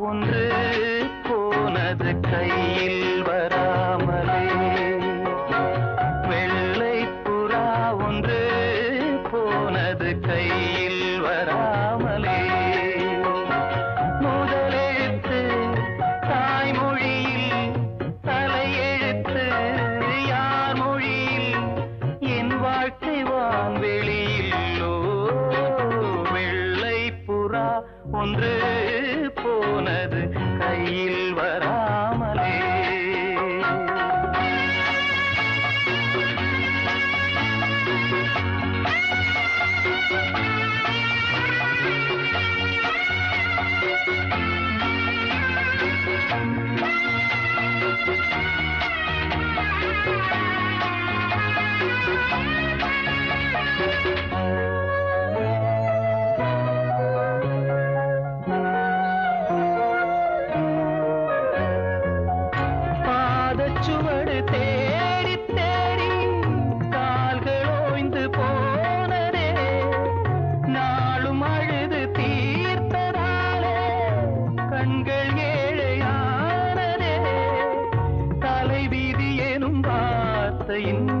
ஒன்று போனது கையில். சுவடு தேடி தேடி கால்கள் ஓய்ந்து போனதே. நாளும் அழுது தீர்த்ததாலே கண்கள் ஏழையானதே. தலைவீதி எனும் வார்த்தையின்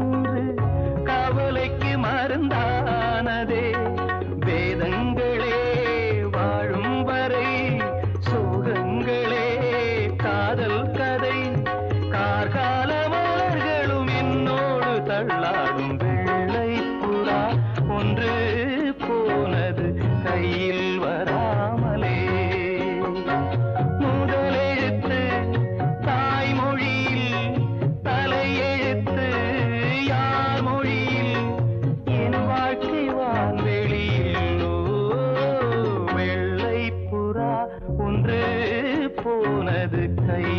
உனது கை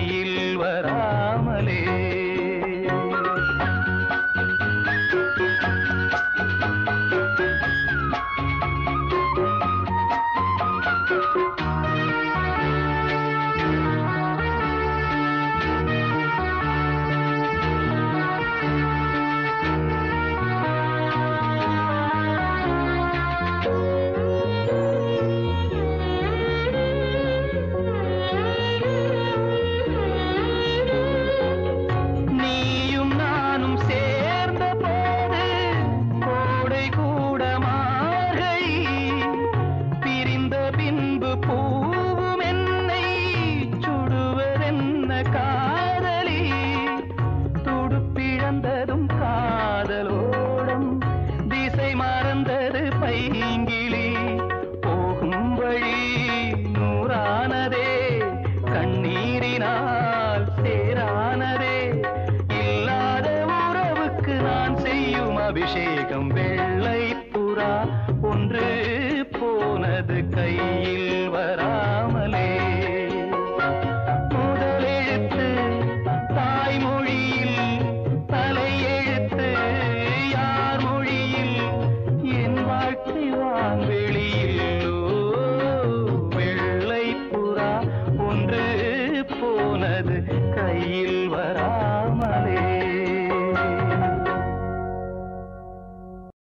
அபிஷேகம் வெள்ளை புறா ஒன்று போனது கையில்.